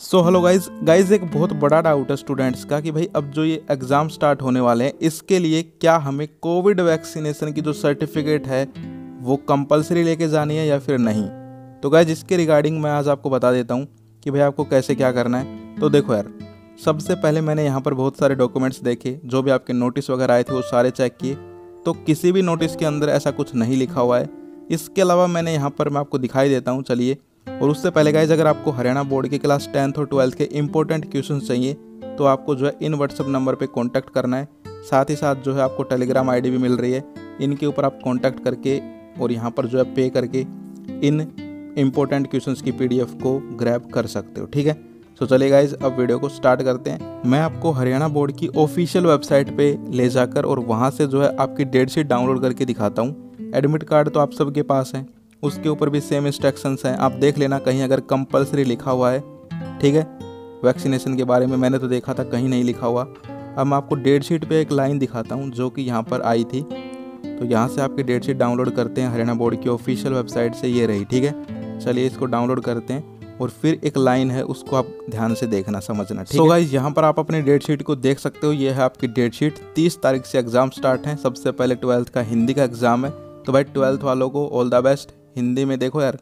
So hello guys guys एक बहुत बड़ा डाउट है स्टूडेंट्स का कि भाई अब जो ये एग्ज़ाम स्टार्ट होने वाले हैं, इसके लिए क्या हमें कोविड वैक्सीनेशन की जो सर्टिफिकेट है, वो कंपलसरी लेके जानी है या फिर नहीं? तो गाइज़ इसके रिगार्डिंग मैं आज आपको बता देता हूँ कि भाई आपको कैसे क्या करना है। तो देखो यार, सबसे पहले मैंने यहाँ पर बहुत सारे डॉक्यूमेंट्स देखे, जो भी आपके नोटिस वगैरह आए थे, वो सारे चेक किए। तो किसी भी नोटिस के अंदर ऐसा कुछ नहीं लिखा हुआ है। इसके अलावा मैंने यहाँ पर मैं आपको दिखाई देता हूँ, चलिए। और उससे पहले गाइज़ अगर आपको हरियाणा बोर्ड के क्लास टेंथ और ट्वेल्थ के इंपॉर्टेंट क्वेश्चन चाहिए तो आपको जो है इन व्हाट्सअप नंबर पर कांटेक्ट करना है। साथ ही साथ जो है आपको टेलीग्राम आईडी भी मिल रही है। इनके ऊपर आप कॉन्टैक्ट करके और यहाँ पर जो है पे करके इन इम्पोर्टेंट क्वेश्चंस की पीडीएफ को ग्रैब कर सकते हो, ठीक है? तो चलिए गाइज़ अब वीडियो को स्टार्ट करते हैं। मैं आपको हरियाणा बोर्ड की ऑफिशियल वेबसाइट पे ले जाकर और वहाँ से जो है आपकी डेट शीट डाउनलोड करके दिखाता हूँ। एडमिट कार्ड तो आप सबके पास है। उसके ऊपर भी सेम इंस्ट्रक्शंस हैं। आप देख लेना, कहीं अगर कंपलसरी लिखा हुआ है, ठीक है? वैक्सीनेशन के बारे में मैंने तो देखा था, कहीं नहीं लिखा हुआ। अब मैं आपको डेट शीट पे एक लाइन दिखाता हूँ, जो कि यहाँ पर आई थी। तो यहाँ से आपकी डेट शीट डाउनलोड करते हैं, हरियाणा बोर्ड की ऑफिशियल वेबसाइट से ये रही, ठीक है? चलिए इसको डाउनलोड करते हैं, और फिर एक लाइन है, उसको आप ध्यान से देखना, समझना, ठीक so यहाँ पर आप अपनी डेट शीट को देख सकते हो, ये है आपकी डेट शीट 30 तारीख से एग्ज़ाम स्टार्ट है, सबसे पहले ट्वेल्थ का हिंदी का एग्ज़ाम है। तो भाई ट्वेल्थ वालों को ऑल द बेस्ट हिंदी में देखो यार,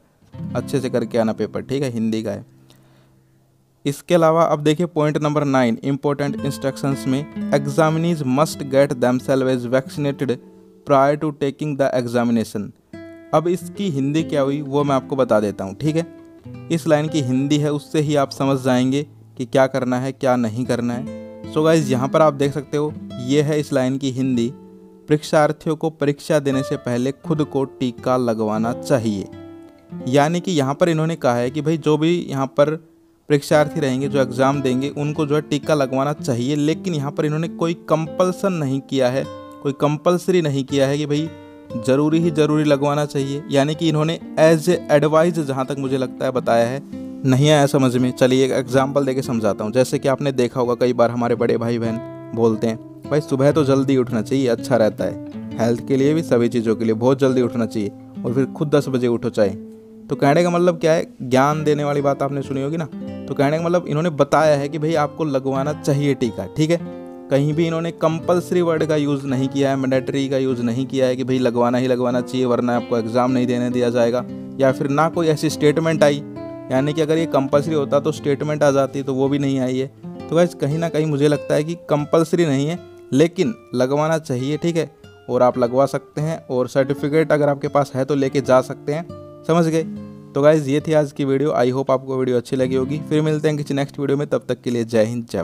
अच्छे से करके आना पेपर ठीक है? हिंदी का है। इसके अलावा अब देखिए point number nine important instructions में examinees must get themselves as vaccinated prior to taking the examination अब इसकी हिंदी क्या हुई, वो मैं आपको बता देता हूँ, ठीक है? इस लाइन की हिंदी है, उससे ही आप समझ जाएँगे कि क्या करना है, क्या नहीं करना है। सो so गाइज़ यहाँ पर आप देख सकते हो, ये है इस लाइन की हिंदी। परीक्षार्थियों को परीक्षा देने से पहले खुद को टीका लगवाना चाहिए। यानी कि यहाँ पर इन्होंने कहा है कि भाई जो भी यहाँ पर परीक्षार्थी रहेंगे, जो एग्ज़ाम देंगे, उनको जो है टीका लगवाना चाहिए। लेकिन यहाँ पर इन्होंने कोई कंपल्सन नहीं किया है, कोई कंपल्सरी नहीं किया है कि भाई ज़रूरी ही ज़रूरी लगवाना चाहिए। यानी कि इन्होंने एज ए एडवाइज जहाँ तक मुझे लगता है बताया है, नहीं आया समझ में। चलिए एक एग्ज़ाम्पल देके समझाता हूँ। जैसे कि आपने देखा होगा कई बार हमारे बड़े भाई बहन बोलते हैं भाई, सुबह तो जल्दी उठना चाहिए अच्छा रहता है। हेल्थ के लिए भी, सभी चीज़ों के लिए बहुत जल्दी उठना चाहिए और फिर खुद दस बजे उठो चाहे तो कहने का मतलब क्या है? ज्ञान देने वाली बात आपने सुनी होगी ना? तो कहने का मतलब इन्होंने बताया है कि भाई, आपको लगवाना चाहिए टीका, ठीक है? कहीं भी इन्होंने कंपलसरी वर्ड का यूज़ नहीं किया है मैंडेटरी का यूज़ नहीं किया है कि भाई, लगवाना ही लगवाना चाहिए, वरना आपको एग्ज़ाम नहीं देने दिया जाएगा। या फिर ना कोई ऐसी स्टेटमेंट आई, यानी कि अगर ये कंपलसरी होता तो स्टेटमेंट आ जाती तो वो भी नहीं आई है। तो वैसे कहीं ना कहीं मुझे लगता है कि कंपलसरी नहीं है। लेकिन लगवाना चाहिए, ठीक है? और आप लगवा सकते हैं और सर्टिफिकेट अगर आपके पास है तो लेके जा सकते हैं। समझ गए? तो गाइज़ ये थी आज की वीडियो आई होप आपको वीडियो अच्छी लगी होगी। फिर मिलते हैं किसी नेक्स्ट वीडियो में। तब तक के लिए जय हिंद, जय